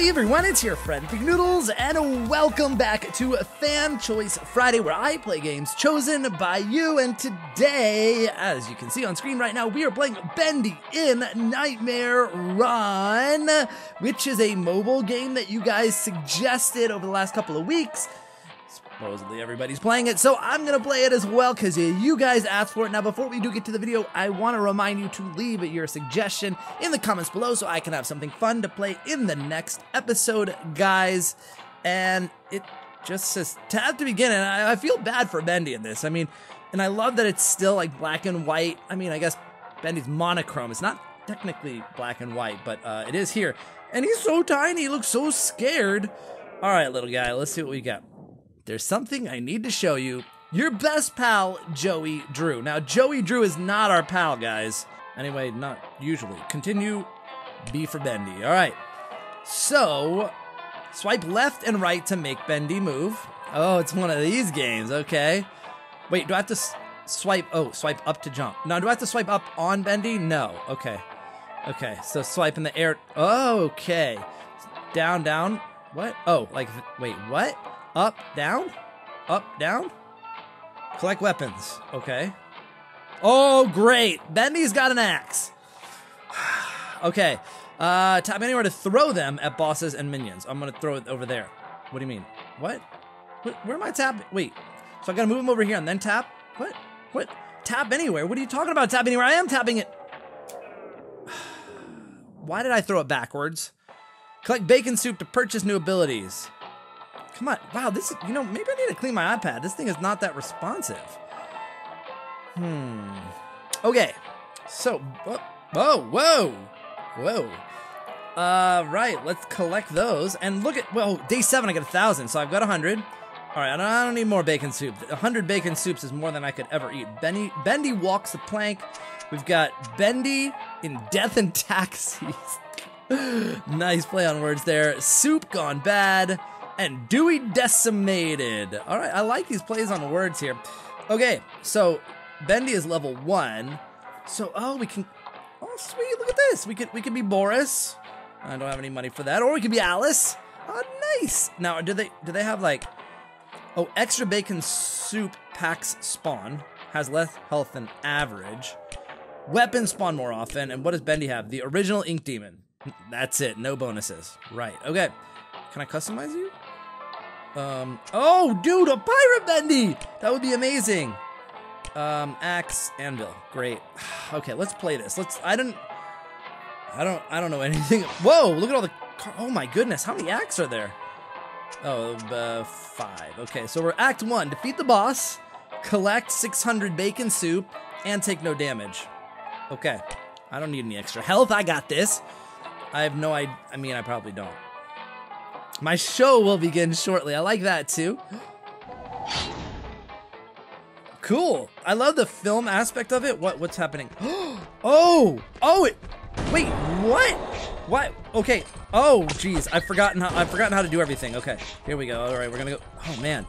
Hey everyone, it's your friend Thinknoodles, and welcome back to Fan Choice Friday, where I play games chosen by you. And today, as you can see on screen right now, we are playing Bendy in Nightmare Run, which is a mobile game that you guys suggested over the last couple of weeks. Supposedly everybody's playing it, so I'm gonna play it as well because you guys asked for it. Now, before we do get to the video, I want to remind you to leave your suggestion in the comments below so I can have something fun to play in the next episode, guys. And it just says tab to begin, and I, I feel bad for Bendy in this. I mean, and I love that it's still like black and white. I mean, I guess Bendy's monochrome. It's not technically black and white, but uh, it is here. And he's so tiny, he looks so scared. All right, little guy, let's see what we got. There's something I need to show you. Your best pal, Joey Drew. Now, Joey Drew is not our pal, guys. Anyway, not usually. Continue B for Bendy. All right. So, swipe left and right to make Bendy move. Oh, it's one of these games. Okay. Wait, do I have to swipe? Oh, swipe up to jump. No, do I have to swipe up on Bendy? No. Okay. Okay. So swipe in the air. Okay. Down, down. What? Oh, like wait, what? Up, down, up, down. Collect weapons. Okay. Oh, great. Bendy's got an axe. okay. Uh, tap anywhere to throw them at bosses and minions. I'm gonna throw it over there. What do you mean? What? Where am I tapping? Wait. So I gotta move them over here and then tap? What? What? Tap anywhere? What are you talking about? Tap anywhere? I am tapping it. Why did I throw it backwards? Collect bacon soup to purchase new abilities. Come on. Wow, this is, you know, maybe I need to clean my iPad. This thing is not that responsive. Hmm. Okay. So, whoa, whoa, whoa. Uh, right. Let's collect those and look at. Well, day seven, I got a thousand, so I've got a hundred. All right, I don't, I don't need more bacon soup. A hundred bacon soups is more than I could ever eat. Bendy walks the plank. We've got Bendy in Death and Taxis. nice play on words there. Soup gone bad and Dewey decimated. All right, I like these plays on words here. Okay, so Bendy is level one. So oh, we can. Oh sweet, look at this. We could we could be Boris. I don't have any money for that. Or we could be Alice. Oh nice. Now do they do they have like? Oh, extra bacon soup packs spawn has less health than average. Weapons spawn more often, and what does Bendy have? The original Ink Demon. That's it. No bonuses. Right. Okay. Can I customize you? Um. Oh, dude, a pirate Bendy. That would be amazing. Um. Axe, anvil. Great. Okay, let's play this. Let's. I don't. I don't. I don't know anything. Whoa! Look at all the. Oh my goodness! How many acts are there? Oh, uh, five. Okay, so we're Act One. Defeat the boss, collect 600 bacon soup, and take no damage. Okay. I don't need any extra health. I got this. I have no idea. I mean, I probably don't. My show will begin shortly. I like that too. Cool. I love the film aspect of it. What what's happening? oh, oh, it, wait, what? What? Okay. Oh, jeez. I've forgotten how I've forgotten how to do everything. Okay, here we go. All right, we're gonna go. Oh man.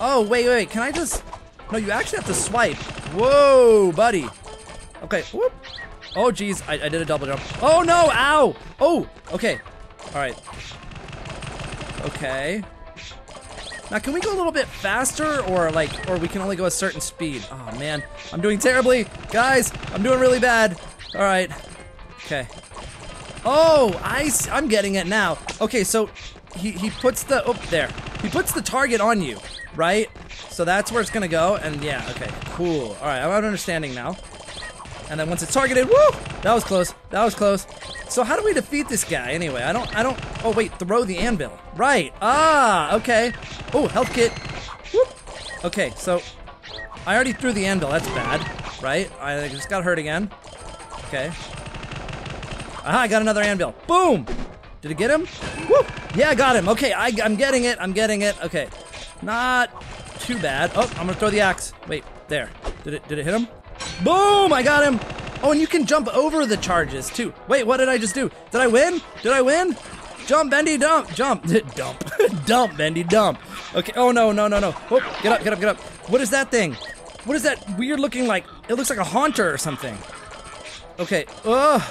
Oh wait, wait. Can I just? No, you actually have to swipe. Whoa, buddy. Okay. Whoop. Oh, geez, I, I did a double jump. Oh no! Ow! Oh. Okay. All right. Okay. Now, can we go a little bit faster, or like, or we can only go a certain speed? Oh man, I'm doing terribly, guys. I'm doing really bad. All right. Okay. Oh, I, I'm getting it now. Okay, so he he puts the oh there. He puts the target on you, right? So that's where it's gonna go. And yeah, okay, cool. All right, I'm understanding now. And then once it's targeted, woo! That was close. That was close. So how do we defeat this guy anyway? I don't, I don't, oh wait, throw the anvil. Right, ah, okay. Oh, health kit. Whoop. Okay, so I already threw the anvil, that's bad, right? I just got hurt again. Okay. Aha, I got another anvil. Boom! Did it get him? Woo! Yeah, I got him. Okay, I, I'm getting it, I'm getting it. Okay, not too bad. Oh, I'm gonna throw the axe. Wait, there. Did it, did it hit him? Boom! I got him! Oh, and you can jump over the charges too. Wait, what did I just do? Did I win? Did I win? Jump, Bendy, dump, jump, dump, dump, Bendy, dump. Okay. Oh no, no, no, no. Oh, get up, get up, get up. What is that thing? What is that weird looking like? It looks like a haunter or something. Okay. Ugh.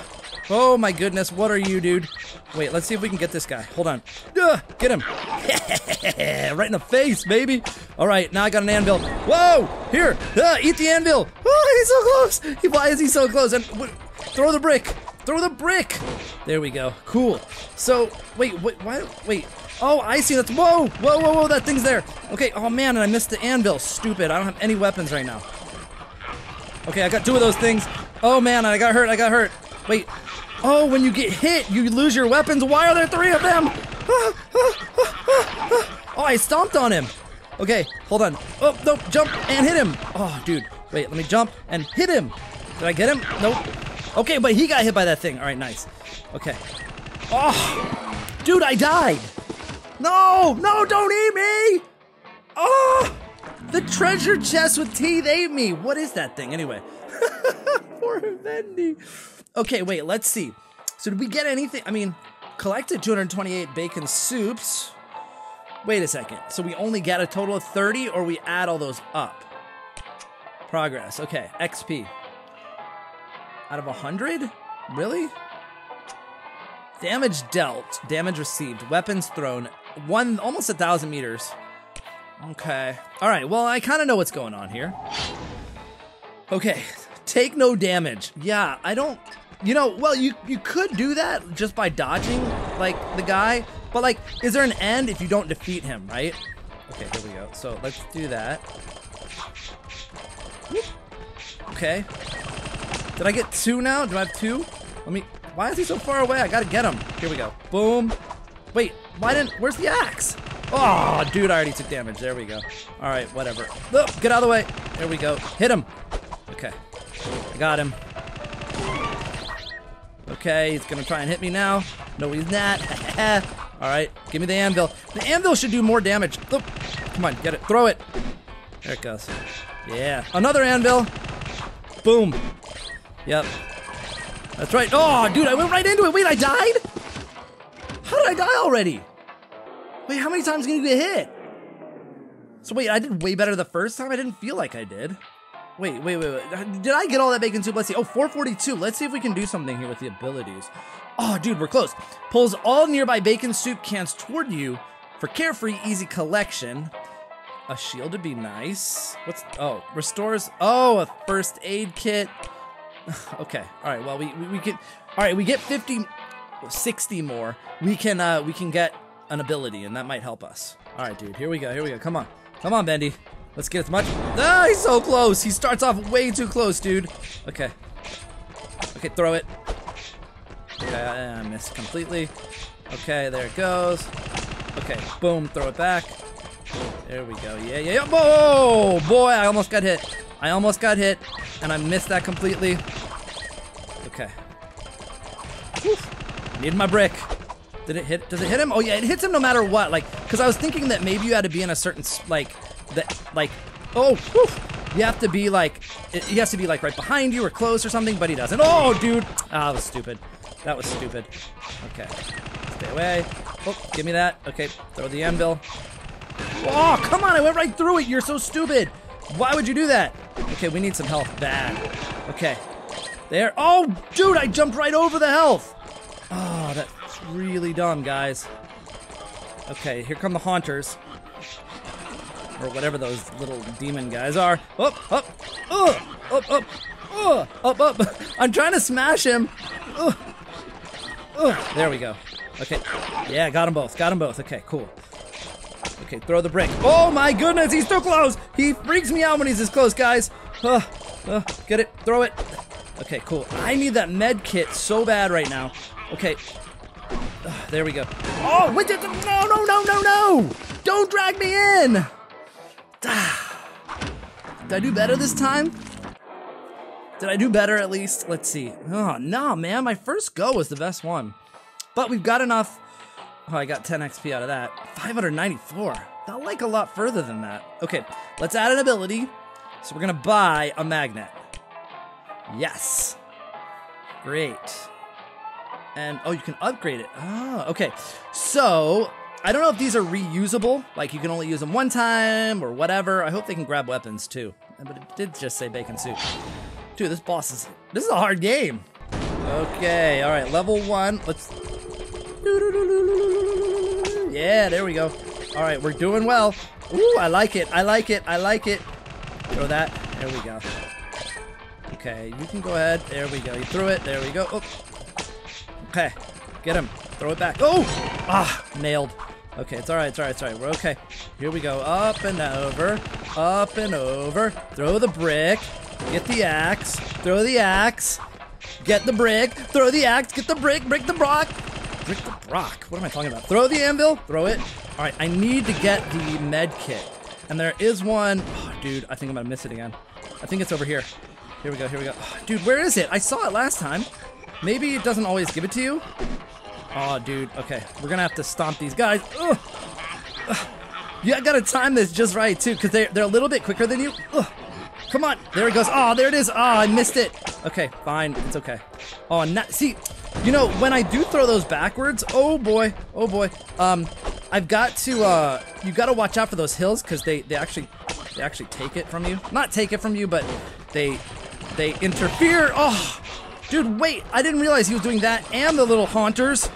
Oh my goodness, what are you, dude? Wait, let's see if we can get this guy. Hold on. Ugh, get him. right in the face, baby. All right, now I got an anvil. Whoa! Here, uh, eat the anvil. Oh, he's so close. Why is he so close? And throw the brick. Throw the brick. There we go. Cool. So, wait, wait, why? Wait. Oh, I see. That's whoa, whoa, whoa, whoa. That thing's there. Okay. Oh man, and I missed the anvil. Stupid. I don't have any weapons right now. Okay, I got two of those things. Oh man, I got hurt. I got hurt. Wait. Oh, when you get hit, you lose your weapons. Why are there three of them? Oh, I stomped on him. Okay, hold on. Oh, no, jump and hit him. Oh, dude. Wait, let me jump and hit him. Did I get him? Nope. Okay, but he got hit by that thing. All right, nice. Okay. Oh, dude, I died. No, no, don't eat me. Oh, the treasure chest with teeth ate me. What is that thing anyway? Poor Bendy. Okay, wait, let's see. So did we get anything? I mean, collected 228 bacon soups. Wait a second. So we only get a total of 30 or we add all those up? Progress. Okay, XP. Out of 100? Really? Damage dealt, damage received, weapons thrown, one almost a thousand meters. Okay. All right. Well, I kind of know what's going on here. Okay. Take no damage. Yeah, I don't. You know, well, you you could do that just by dodging like the guy, but like, is there an end if you don't defeat him, right? Okay, here we go. So let's do that. Okay. Did I get two now? Do I have two? Let me. Why is he so far away? I gotta get him. Here we go. Boom. Wait, why didn't. Where's the axe? Oh, dude, I already took damage. There we go. All right, whatever. Oh, get out of the way. There we go. Hit him. Okay. Got him. Okay, he's gonna try and hit me now. No, he's not. All right, give me the anvil. The anvil should do more damage. Oh, come on, get it. Throw it. There it goes. Yeah. Another anvil. Boom. Yep. That's right. Oh, dude, I went right into it. Wait, I died? How did I die already? Wait, how many times can you get hit? So wait, I did way better the first time? I didn't feel like I did. Wait, wait, wait, wait. Did I get all that bacon soup? Let's see. Oh, 442. Let's see if we can do something here with the abilities. Oh, dude, we're close. Pulls all nearby bacon soup cans toward you for carefree, easy collection. A shield would be nice. What's, oh, restores, oh, a first aid kit. okay, all right, well, we, we, we can, all right, we get 50, 60 more. We can, uh, we can get an ability, and that might help us. All right, dude, here we go, here we go. Come on. Come on, Bendy. Let's get as much. Ah, he's so close. He starts off way too close, dude. Okay. Okay, throw it. Okay, I, missed completely. Okay, there it goes. Okay, boom, throw it back. There we go. Yeah, yeah, yeah. Whoa, boy, I almost got hit. I almost got hit, and I missed that completely. Okay. Whew. Need my brick. Did it hit? Does it hit him? Oh yeah, it hits him no matter what. Like, cause I was thinking that maybe you had to be in a certain like that like oh whew, you have to be like it, he has to be like right behind you or close or something, but he doesn't. Oh dude, ah, that was stupid. That was stupid. Okay, stay away. Oh, give me that. Okay, throw the anvil. Oh come on, I went right through it. You're so stupid. Why would you do that? Okay, we need some health bad. Okay, there. Oh dude, I jumped right over the health. Oh, that's really dumb, guys. Okay, here come the haunters or whatever those little demon guys are. Up, up, uh, up, up, uh, up, up. I'm trying to smash him. Uh, uh. There we go. Okay. Yeah, got them both. Got them both. Okay, cool. Okay, throw the brick. Oh my goodness, he's too close. He freaks me out when he's this close, guys. Uh, uh, get it. Throw it. Okay, cool. I need that med kit so bad right now. Okay. Uh, there we go. Oh, wait, no, no, no, no, no! Don't drag me in! Did I do better this time? Did I do better at least? Let's see. Oh, no, man. My first go was the best one. But we've got enough. Oh, I got 10 XP out of that. 594. Not like a lot further than that. Okay, let's add an ability. So we're going to buy a magnet. Yes. Great. And, oh, you can upgrade it. Oh, okay. So, I don't know if these are reusable, like you can only use them one time or whatever. I hope they can grab weapons too. But it did just say bacon soup. Dude, this boss is, this is a hard game. Okay, all right, level one. Let's. Yeah, there we go. All right, we're doing well. Ooh, I like it. I like it. I like it. Throw that. There we go. Okay, you can go ahead. There we go. You threw it. There we go. Oh. Okay, get him. Throw it back. Oh! Ah, nailed. Okay, it's all right. It's all right. It's all right. We're okay. Here we go. Up and over. Up and over. Throw the brick. Get the axe. Throw the axe. Get the brick. Throw the axe. Get the brick. Break the rock. Break the rock. What am I talking about? Throw the anvil. Throw it. All right. I need to get the med kit. And there is one. Oh, dude, I think I'm gonna miss it again. I think it's over here. Here we go. Here we go. Oh, dude, where is it? I saw it last time. Maybe it doesn't always give it to you. Oh, dude. Okay, we're gonna have to stomp these guys. Ugh. Yeah, I gotta time this just right too, because they're they're a little bit quicker than you. Ugh. Come on. There it goes. Oh, there it is. Oh, I missed it. Okay, fine. It's okay. Oh, see, you know, when I do throw those backwards, oh boy, oh boy. Um, I've got to, uh, you gotta watch out for those hills because they, they actually, they actually take it from you. Not take it from you, but they, they interfere. Oh, dude, wait. I didn't realize he was doing that and the little haunters.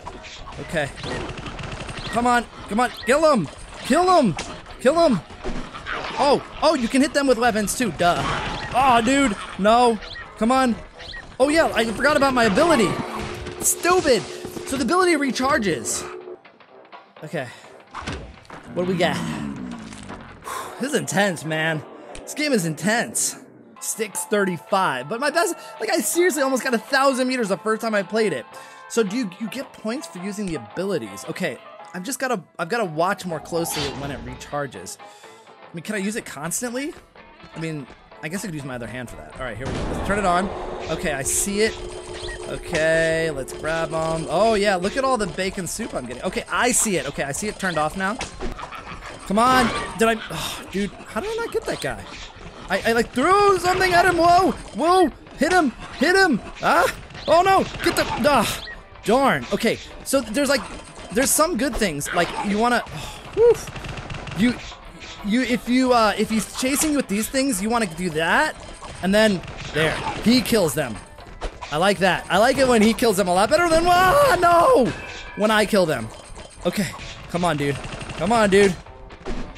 Okay. Come on, come on, kill him, kill him, kill him. Oh, oh, you can hit them with weapons too, duh. Oh, dude, no. Come on. Oh, yeah, I forgot about my ability. Stupid. So the ability recharges. Okay. What do we got? This is intense, man. This game is intense. 635. But my best, like, I seriously almost got a thousand meters the first time I played it. So do you, you get points for using the abilities? Okay, I've just gotta, I've gotta watch more closely when it recharges. I mean, can I use it constantly? I mean, I guess I could use my other hand for that. All right, here we go. Let's turn it on. Okay, I see it. Okay, let's grab them. Oh, yeah, look at all the bacon soup I'm getting. Okay, I see it. Okay, I see it turned off now. Come on. Did I... Oh, dude, how did I not get that guy? I, I, like, threw something at him. Whoa, whoa. Hit him. Hit him. Ah. Oh, no. Get the... Ah. Darn. Okay, so there's, like... There's some good things. Like, you to... Oh, you you if you uh if he's chasing you with these things, you want to do that, and then there he kills them. I like that. I like it when he kills them a lot better than ah no when I kill them. Okay, come on, dude. Come on, dude.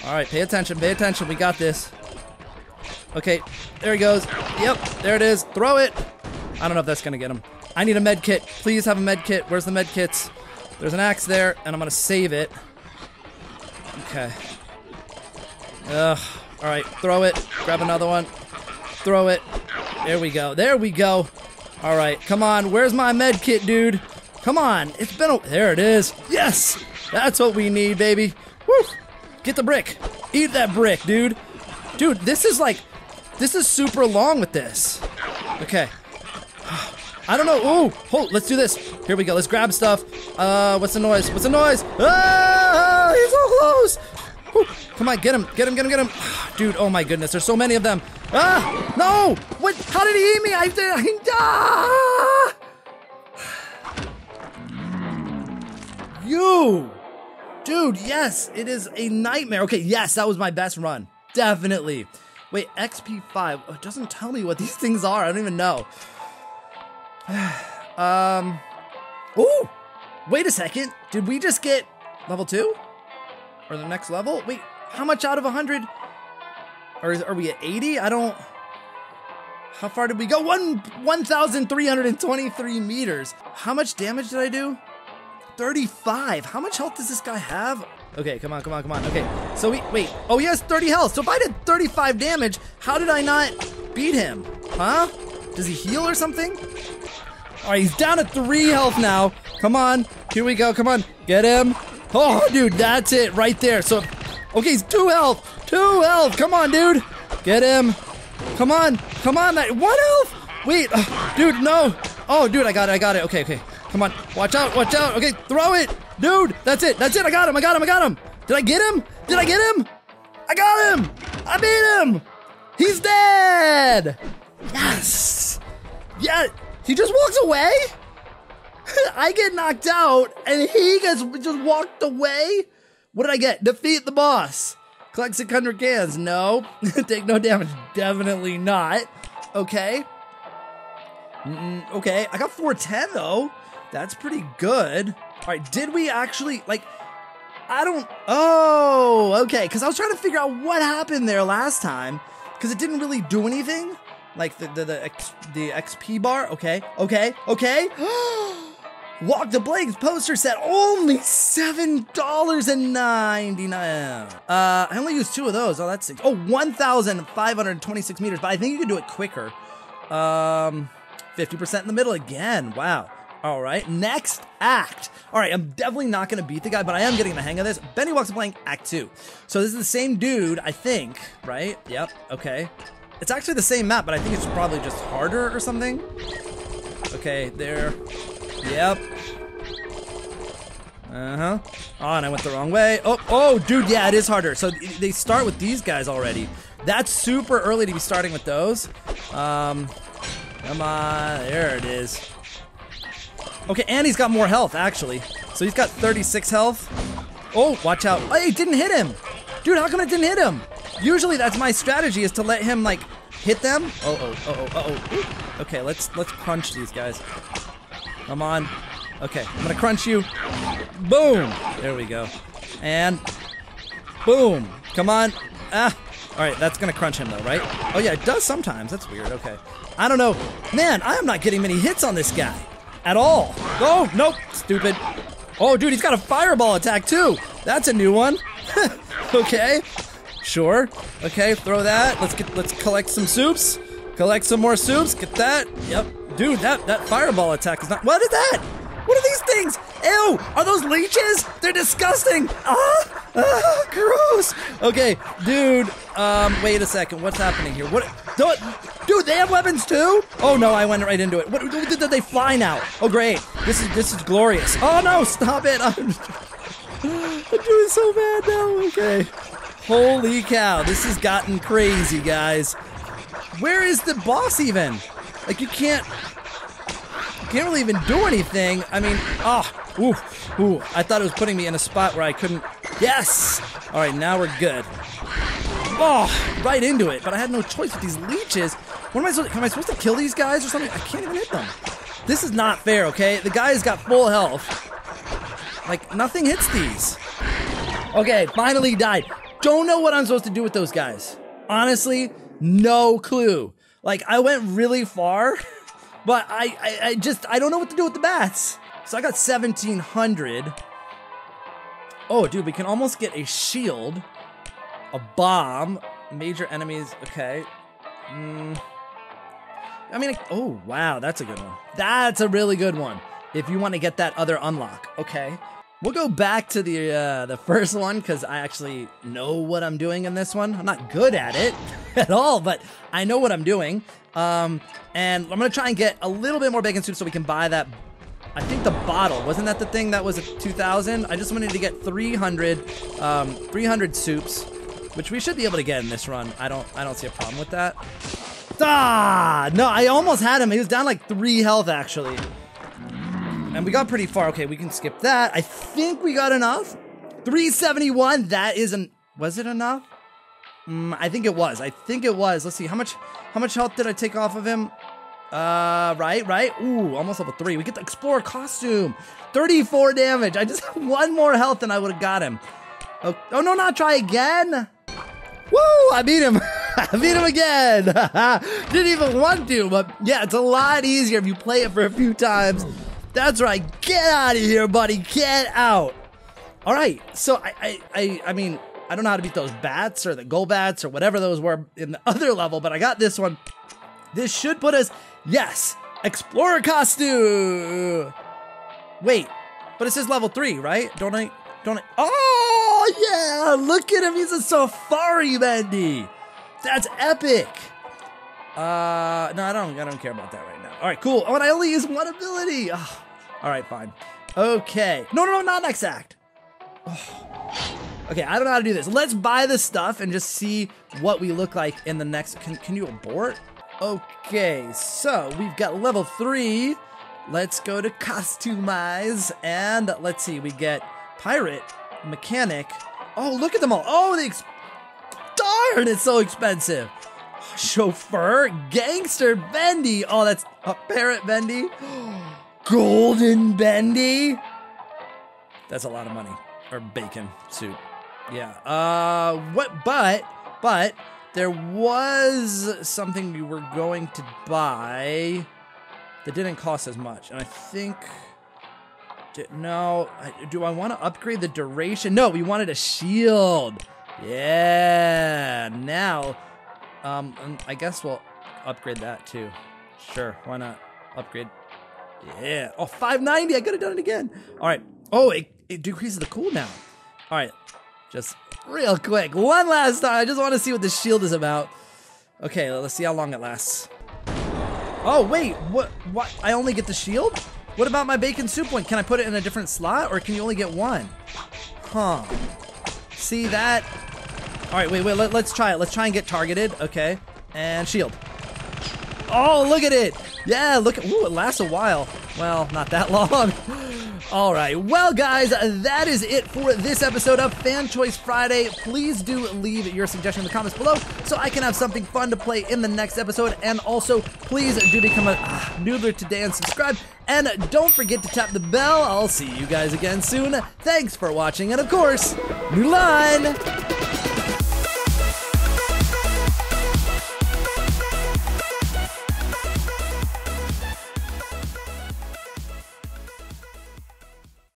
All right, pay attention. Pay attention. We got this. Okay, there he goes. Yep, there it is. Throw it. I don't know if that's gonna get him. I need a med kit. Please have a med kit. Where's the med kits? There's an axe there, and I'm gonna save it. Okay. Ugh. All right, throw it. Grab another one. Throw it. There we go. There we go. All right, come on. Where's my med kit, dude? Come on. It's been a... There it is. Yes! That's what we need, baby. Woo! Get the brick. Eat that brick, dude. Dude, this is like... This is super long with this. Okay. I don't know. Ooh, hold, let's do this. Here we go. Let's grab stuff. Uh, what's the noise? What's the noise? Ah, he's so close. Whew. Come on, get him, get him, get him, get him. Dude, oh my goodness, there's so many of them. Ah, no! What? How did he eat me? I did. I, ah! You! Dude, yes, it is a nightmare. Okay, yes, that was my best run. Definitely. Wait, XP5. Oh, it doesn't tell me what these things are. I don't even know. um. Ooh! Wait a second. Did we just get level two? Or the next level? Wait, how much out of 100? Or is, are we at 80? I don't... How far did we go? One 1,323 meters. How much damage did I do? 35. How much health does this guy have? Okay, come on, come on, come on. Okay, so we, wait. Oh, he has 30 health. So if I did 35 damage, how did I not beat him? Huh? Does he heal or something? All right, he's down at three health now. Come on, here we go. Come on, get him. Oh, dude, that's it right there. So, okay, he's two health. Two health. Come on, dude. Get him. Come on. Come on. That one health. Wait, uh, dude, no. Oh, dude, I got it. I got it. Okay, okay. Come on. Watch out. Watch out. Okay, throw it. Dude, that's it. That's it. I got him. I got him. I got him. Did I get him? Did I get him? I got him. I beat him. He's dead. Yes. Yeah. He just walks away? I get knocked out and he gets just walked away. What did I get? Defeat the boss. Collect 600 cans. No. Take no damage. Definitely not. Okay. Mm, okay, I got 410 though. That's pretty good. All right, did we actually like? I don't. Oh, okay. Because I was trying to figure out what happened there last time. Because it didn't really do anything. Like the the the, X, the XP bar. Okay, okay, okay. Walk the Blades poster set only seven dollars and ninety nine. Uh, I only used two of those. Oh, that's six. Oh, one thousand five hundred twenty six meters. But I think you can do it quicker. Um, fifty percent in the middle again. Wow. All right, next act. All right, I'm definitely not gonna beat the guy, but I am getting the hang of this. Bendy Walks playing Act Two, so this is the same dude, I think. Right? Yep. Okay. It's actually the same map, but I think it's probably just harder or something. Okay, there. Yep. Uh-huh. Oh, and I went the wrong way. Oh, oh, dude, yeah, it is harder. So they start with these guys already. That's super early to be starting with those. Um, come on, there it is. Okay, and he's got more health, actually. So he's got 36 health. Oh, watch out. Oh, it didn't hit him. Dude, how come it didn't hit him? Usually that's my strategy is to let him, like, hit them. Oh, oh, oh, oh, oh. Okay, let's, let's crunch these guys. Come on. Okay, I'm gonna crunch you. Boom! There we go. And boom! Come on. Ah! Alright, that's gonna crunch him though, right? Oh yeah, it does sometimes. That's weird. Okay. I don't know. Man, I am not getting many hits on this guy. At all. Oh, nope. Stupid. Oh, dude, he's got a fireball attack too. That's a new one. okay. Sure. Okay, throw that. Let's get let's collect some soups. Collect some more soups. Get that. Yep. Dude, that, that fireball attack is not. What is that? What are these things? Ew! Are those leeches? They're disgusting! Ah! ah gross! Okay, dude, um, wait a second. What's happening here? What? Dude, they have weapons too? Oh no, I went right into it. What did they fly now? Oh great. This is this is glorious. Oh no, stop it. I'm, I'm doing so bad now. Okay. Holy cow, this has gotten crazy, guys. Where is the boss even? Like you can't you can't really even do anything. I mean, ah, oh, ooh, ooh. I thought it was putting me in a spot where I couldn't. Yes. All right, now we're good. Oh, right into it. But I had no choice with these leeches. What am I supposed? To, am I supposed to kill these guys or something? I can't even hit them. This is not fair. Okay, the guy's got full health. Like nothing hits these. Okay, finally died. Don't know what I'm supposed to do with those guys. Honestly, no clue. Like I went really far, but I, I, I just I don't know what to do with the bats. So I got 1700. Oh, dude, we can almost get a shield, a bomb, major enemies. Okay. Mm. I mean, oh wow, that's a good one. That's a really good one. If you want to get that other unlock, okay. We'll go back to the uh, the first one because I actually know what I'm doing in this one. I'm not good at it at all, but I know what I'm doing. Um, and I'm gonna try and get a little bit more bacon soup so we can buy that. I think the bottle wasn't that the thing that was a 2,000. I just wanted to get 300, um, 300 soups, which we should be able to get in this run. I don't I don't see a problem with that. Ah, no, I almost had him. He was down like three health actually. And we got pretty far. Okay, we can skip that. I think we got enough. 371. That isn't. Was it enough? Mm, I think it was. I think it was. Let's see. How much how much health did I take off of him? Uh, right, right. Ooh, almost level three. We get the Explorer costume. 34 damage. I just have one more health and I would have got him. Oh, oh, no, not try again. Woo, I beat him. I beat him again. Didn't even want to, but yeah, it's a lot easier if you play it for a few times. That's right. Get out of here, buddy. Get out. All right. So I, I, I, I mean, I don't know how to beat those bats or the Golbats or whatever those were in the other level, but I got this one. This should put us, yes, Explorer costume. Wait, but it says level three, right? Don't I? Don't I? Oh yeah! Look at him. He's a safari bendy. That's epic. Uh, no, I don't. I don't care about that right now. All right, cool. Oh, and I only use one ability. Oh, all right, fine. Okay. No, no, no, not next act. Oh. Okay, I don't know how to do this. Let's buy the stuff and just see what we look like in the next. Can, can you abort? Okay, so we've got level three. Let's go to customize and let's see. We get pirate, mechanic. Oh, look at them all. Oh, they. Darn, it's so expensive. Chauffeur, gangster Bendy. Oh, that's a parrot Bendy. Golden Bendy. That's a lot of money. Or bacon soup. Yeah. Uh what but but there was something we were going to buy that didn't cost as much. And I think no, do I want to upgrade the duration? No, we wanted a shield. Yeah. Now um I guess we'll upgrade that too. Sure, why not? Upgrade. Yeah. Oh, 590. I could have done it again. All right. Oh, it, it decreases the cooldown. All right. Just real quick. One last time. I just want to see what the shield is about. Okay, let's see how long it lasts. Oh, wait. What? What? I only get the shield? What about my bacon soup one? Can I put it in a different slot or can you only get one? Huh. See that? All right, wait, wait. Let, let's try it. Let's try and get targeted. Okay. And shield. Oh, look at it. Yeah, look. At, ooh, it lasts a while. Well, not that long. All right. Well, guys, that is it for this episode of Fan Choice Friday. Please do leave your suggestion in the comments below so I can have something fun to play in the next episode. And also, please do become a uh, noodler today and subscribe. And don't forget to tap the bell. I'll see you guys again soon. Thanks for watching. And of course, noodle on!